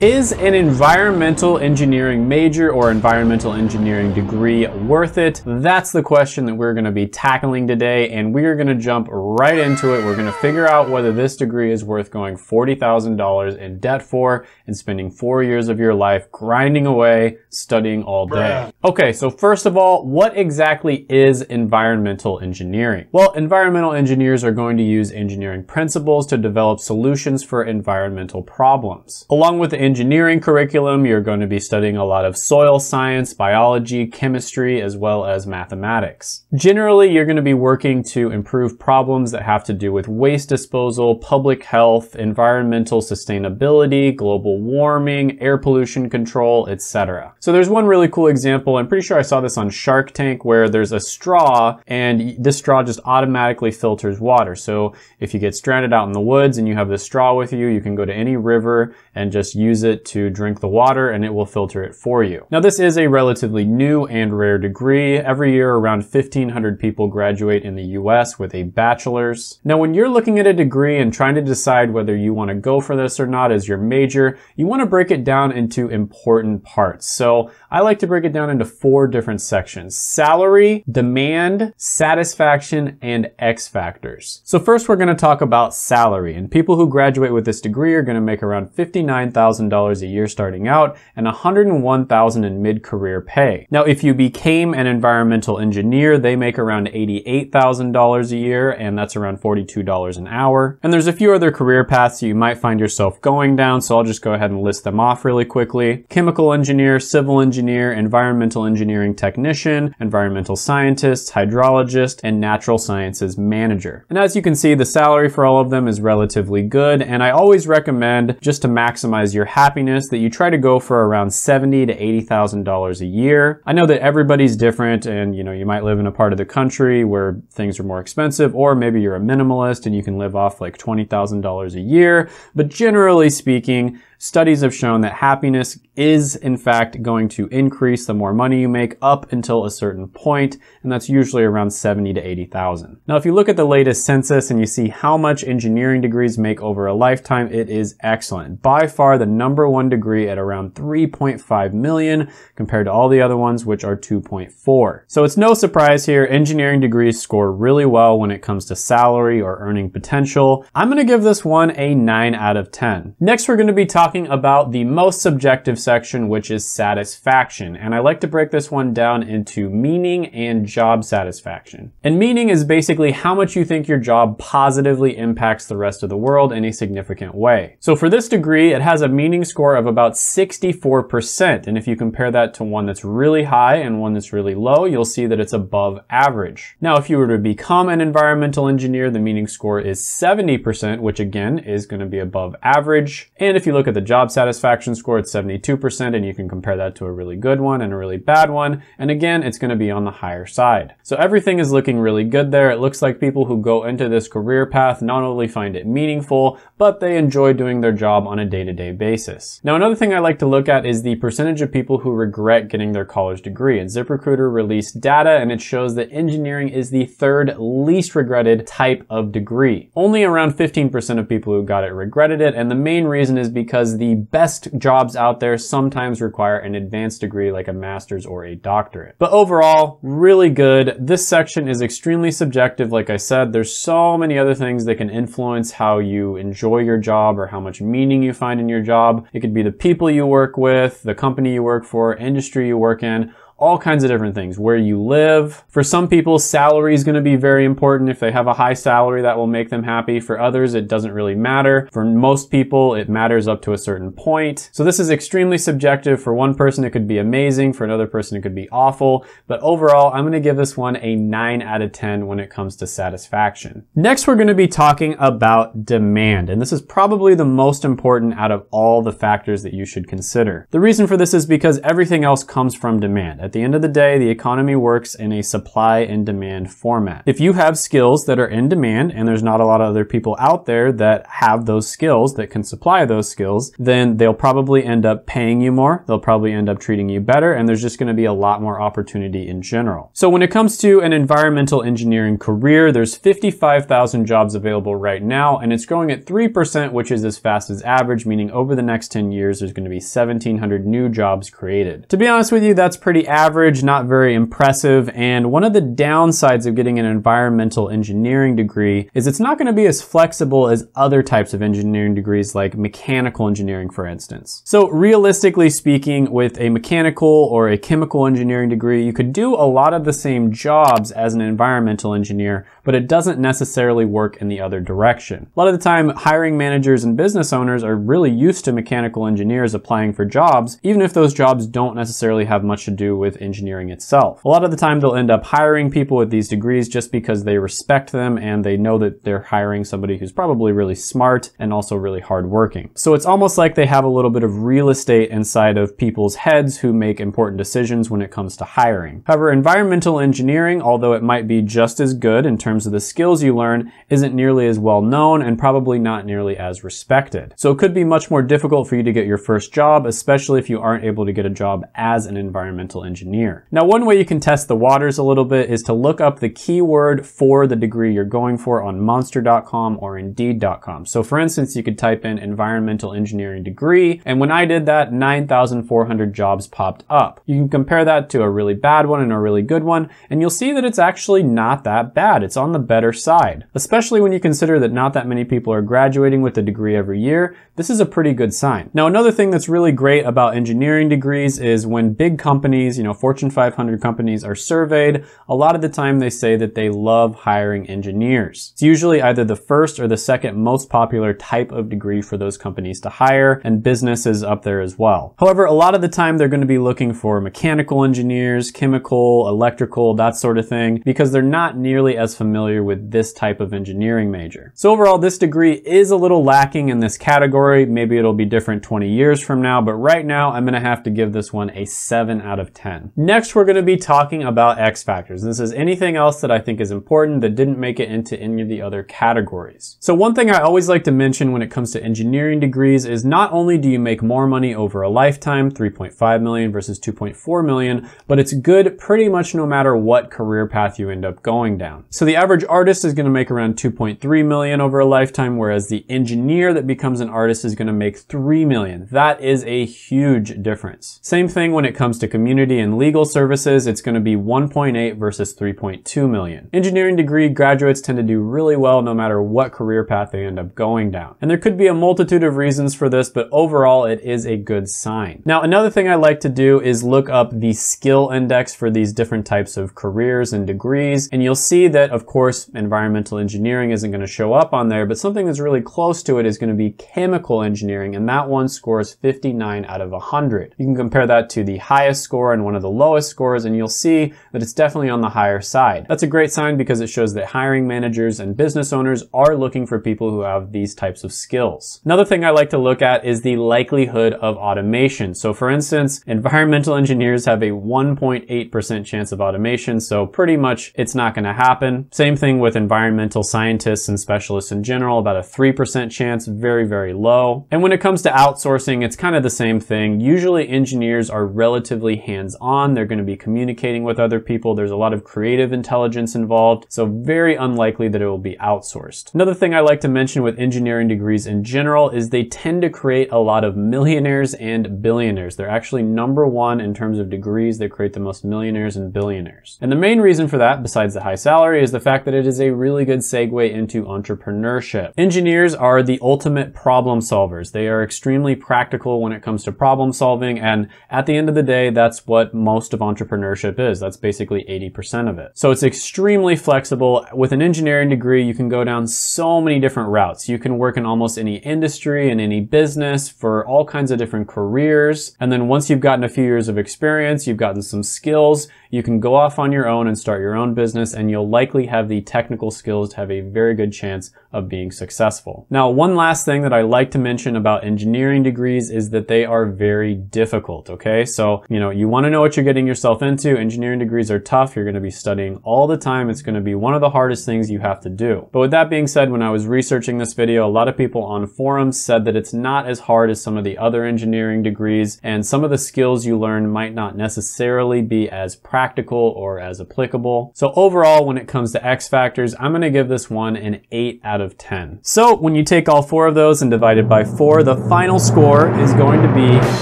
Is an environmental engineering major or environmental engineering degree worth it? That's the question that we're gonna be tackling today and we are gonna jump right into it. We're gonna figure out whether this degree is worth going $40,000 in debt for and spending four years of your life grinding away, studying all day. Okay, so first of all, what exactly is environmental engineering? Well, environmental engineers are going to use engineering principles to develop solutions for environmental problems. Along with the engineering curriculum, you're going to be studying a lot of soil science, biology, chemistry, as well as mathematics. Generally, you're going to be working to improve problems that have to do with waste disposal, public health, environmental sustainability, global warming, air pollution control, etc. So there's one really cool example. I'm pretty sure I saw this on Shark Tank where there's a straw and this straw just automatically filters water. So if you get stranded out in the woods and you have this straw with you, you can go to any river and just use use it to drink the water and it will filter it for you. Now this is a relatively new and rare degree. Every year around 1500 people graduate in the US with a bachelor's. Now when you're looking at a degree and trying to decide whether you want to go for this or not as your major, you want to break it down into important parts. So I like to break it down into four different sections. Salary, demand, satisfaction, and X factors. So first we're going to talk about salary and people who graduate with this degree are going to make around $59,000 $1,000 a year starting out and 101,000 in mid-career pay. Now, if you became an environmental engineer, they make around $88,000 a year, and that's around $42 an hour. And there's a few other career paths you might find yourself going down, so I'll just go ahead and list them off really quickly. Chemical engineer, civil engineer, environmental engineering technician, environmental scientist, hydrologist, and natural sciences manager. And as you can see, the salary for all of them is relatively good, and I always recommend just to maximize your happiness that you try to go for around seventy to eighty thousand dollars a year. I know that everybody's different, and you know you might live in a part of the country where things are more expensive, or maybe you're a minimalist and you can live off like twenty thousand dollars a year. But generally speaking, Studies have shown that happiness is in fact going to increase the more money you make up until a certain point, and that's usually around 70 to 80,000. Now, if you look at the latest census and you see how much engineering degrees make over a lifetime, it is excellent. By far the number one degree at around 3.5 million compared to all the other ones, which are 2.4. So it's no surprise here, engineering degrees score really well when it comes to salary or earning potential. I'm gonna give this one a 9 out of 10. Next, we're gonna be talking talking about the most subjective section, which is satisfaction. And I like to break this one down into meaning and job satisfaction. And meaning is basically how much you think your job positively impacts the rest of the world in a significant way. So for this degree, it has a meaning score of about 64%. And if you compare that to one that's really high and one that's really low, you'll see that it's above average. Now, if you were to become an environmental engineer, the meaning score is 70%, which again is going to be above average. And if you look at the the job satisfaction score, it's 72%, and you can compare that to a really good one and a really bad one. And again, it's gonna be on the higher side. So everything is looking really good there. It looks like people who go into this career path not only find it meaningful, but they enjoy doing their job on a day-to-day -day basis. Now, another thing I like to look at is the percentage of people who regret getting their college degree. And ZipRecruiter released data, and it shows that engineering is the third least regretted type of degree. Only around 15% of people who got it regretted it, and the main reason is because the best jobs out there sometimes require an advanced degree like a master's or a doctorate. But overall, really good. This section is extremely subjective. Like I said, there's so many other things that can influence how you enjoy your job or how much meaning you find in your job. It could be the people you work with, the company you work for, industry you work in, all kinds of different things. Where you live. For some people, salary is going to be very important. If they have a high salary, that will make them happy. For others, it doesn't really matter. For most people, it matters up to a certain point. So this is extremely subjective. For one person, it could be amazing. For another person, it could be awful. But overall, I'm going to give this one a 9 out of 10 when it comes to satisfaction. Next, we're going to be talking about demand. And this is probably the most important out of all the factors that you should consider. The reason for this is because everything else comes from demand. At the end of the day, the economy works in a supply and demand format. If you have skills that are in demand and there's not a lot of other people out there that have those skills that can supply those skills, then they'll probably end up paying you more. They'll probably end up treating you better and there's just going to be a lot more opportunity in general. So when it comes to an environmental engineering career, there's 55,000 jobs available right now and it's growing at 3%, which is as fast as average, meaning over the next 10 years, there's going to be 1,700 new jobs created. To be honest with you, that's pretty average, not very impressive. And one of the downsides of getting an environmental engineering degree is it's not going to be as flexible as other types of engineering degrees like mechanical engineering, for instance. So realistically speaking, with a mechanical or a chemical engineering degree, you could do a lot of the same jobs as an environmental engineer, but it doesn't necessarily work in the other direction. A lot of the time, hiring managers and business owners are really used to mechanical engineers applying for jobs, even if those jobs don't necessarily have much to do with engineering itself. A lot of the time, they'll end up hiring people with these degrees just because they respect them and they know that they're hiring somebody who's probably really smart and also really hardworking. So it's almost like they have a little bit of real estate inside of people's heads who make important decisions when it comes to hiring. However, environmental engineering, although it might be just as good in terms of the skills you learn, isn't nearly as well known and probably not nearly as respected. So it could be much more difficult for you to get your first job, especially if you aren't able to get a job as an environmental engineer. Now, one way you can test the waters a little bit is to look up the keyword for the degree you're going for on monster.com or indeed.com. So for instance, you could type in environmental engineering degree, and when I did that, 9,400 jobs popped up. You can compare that to a really bad one and a really good one, and you'll see that it's actually not that bad. It's on the better side, especially when you consider that not that many people are graduating with a degree every year. This is a pretty good sign. Now, another thing that's really great about engineering degrees is when big companies, you know, Fortune 500 companies are surveyed, a lot of the time they say that they love hiring engineers. It's usually either the first or the second most popular type of degree for those companies to hire, and business is up there as well. However, a lot of the time they're going to be looking for mechanical engineers, chemical, electrical, that sort of thing, because they're not nearly as familiar with this type of engineering major. So overall, this degree is a little lacking in this category. Maybe it'll be different 20 years from now, but right now I'm gonna have to give this one a 7 out of 10. Next, we're gonna be talking about X factors. This is anything else that I think is important that didn't make it into any of the other categories. So one thing I always like to mention when it comes to engineering degrees is not only do you make more money over a lifetime, 3.5 million versus 2.4 million, but it's good pretty much no matter what career path you end up going down. So the average artist is gonna make around 2.3 million over a lifetime, whereas the engineer that becomes an artist is gonna make 3 million. That is a huge difference. Same thing when it comes to community and legal services, it's gonna be 1.8 versus 3.2 million. Engineering degree graduates tend to do really well no matter what career path they end up going down. And there could be a multitude of reasons for this, but overall it is a good sign. Now, another thing I like to do is look up the skill index for these different types of careers and degrees, and you'll see that, of course, environmental engineering isn't gonna show up on there, but something that's really close to it is gonna be chemical engineering, and that one scores 59 out of 100. You can compare that to the highest score and one of the lowest scores, and you'll see that it's definitely on the higher side. That's a great sign because it shows that hiring managers and business owners are looking for people who have these types of skills. Another thing I like to look at is the likelihood of automation. So for instance, environmental engineers have a 1.8% chance of automation, so pretty much it's not gonna happen. Same thing with environmental scientists and specialists in general, about a 3% chance, very, very low. And when it comes to outsourcing, it's kind of the same thing. Usually engineers are relatively hands-on. They're gonna be communicating with other people. There's a lot of creative intelligence involved, so very unlikely that it will be outsourced. Another thing I like to mention with engineering degrees in general is they tend to create a lot of millionaires and billionaires. They're actually number one in terms of degrees. They create the most millionaires and billionaires. And the main reason for that, besides the high salary, is the fact that it is a really good segue into entrepreneurship. Engineers are the ultimate problem solvers. They are extremely practical when it comes to problem solving. And at the end of the day, that's what most of entrepreneurship is. That's basically 80% of it. So it's extremely flexible. With an engineering degree, you can go down so many different routes. You can work in almost any industry and any business for all kinds of different careers. And then once you've gotten a few years of experience, you've gotten some skills, you can go off on your own and start your own business and you'll likely have the technical skills to have a very good chance of being successful. Now, one last thing that I like to mention about engineering degrees is that they are very difficult, okay? So, you know, you want to know what you're getting yourself into. Engineering degrees are tough. You're going to be studying all the time. It's going to be one of the hardest things you have to do. But with that being said, when I was researching this video, a lot of people on forums said that it's not as hard as some of the other engineering degrees and some of the skills you learn might not necessarily be as practical or as applicable. So overall, when it comes to X factors, I'm going to give this one an 8 out of 10. So when you take all four of those and divide it by four, the final score is going to be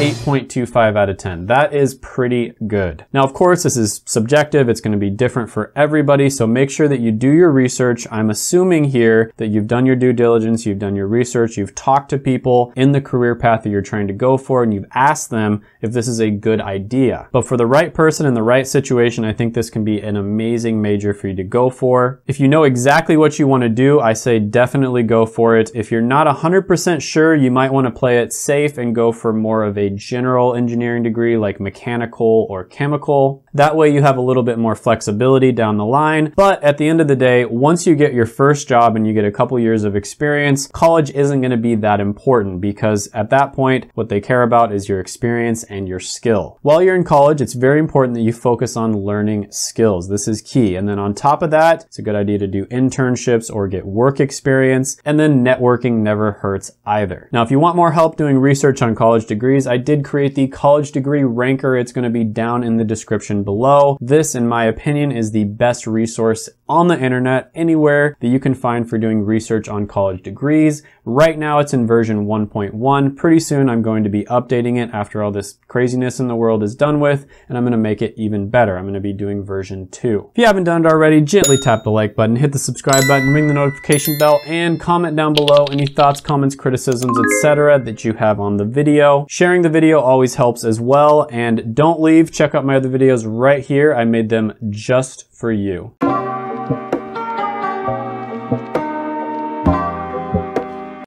8.25 out of 10. That is pretty good. Now, of course, this is subjective. It's going to be different for everybody. So make sure that you do your research. I'm assuming here that you've done your due diligence, you've done your research, you've talked to people in the career path that you're trying to go for, and you've asked them if this is a good idea. But for the right person in the right situation, I think this can be an amazing major for you to go for. If you know exactly what you want to do, I say definitely go for it. If you're not 100% sure, you might want to play it safe and go for more of a general engineering degree like mechanical or chemical. That way you have a little bit more flexibility down the line. But at the end of the day, once you get your first job and you get a couple years of experience, college isn't going to be that important because at that point, what they care about is your experience and your skill. While you're in college, it's very important that you focus on learning skills. This is key. And then on top of that, it's a good idea to do internships or get work experience. And then networking never hurts either. Now, if you want more help doing research on college degrees, I did create the college degree ranker. It's going to be down in the description below. This, in my opinion, is the best resource on the internet anywhere that you can find for doing research on college degrees. Right now it's in version 1.1. Pretty soon I'm going to be updating it after all this craziness in the world is done with, and I'm going to make it even better. I'm going to be doing version 2. If you haven't done it already, gently tap the like button, hit the subscribe button, ring the notification bell, and comment down below any thoughts, comments, criticisms, etc. that you have on the video. Sharing the video always helps as well, and don't leave. Check out my other videos right here. I made them just for you.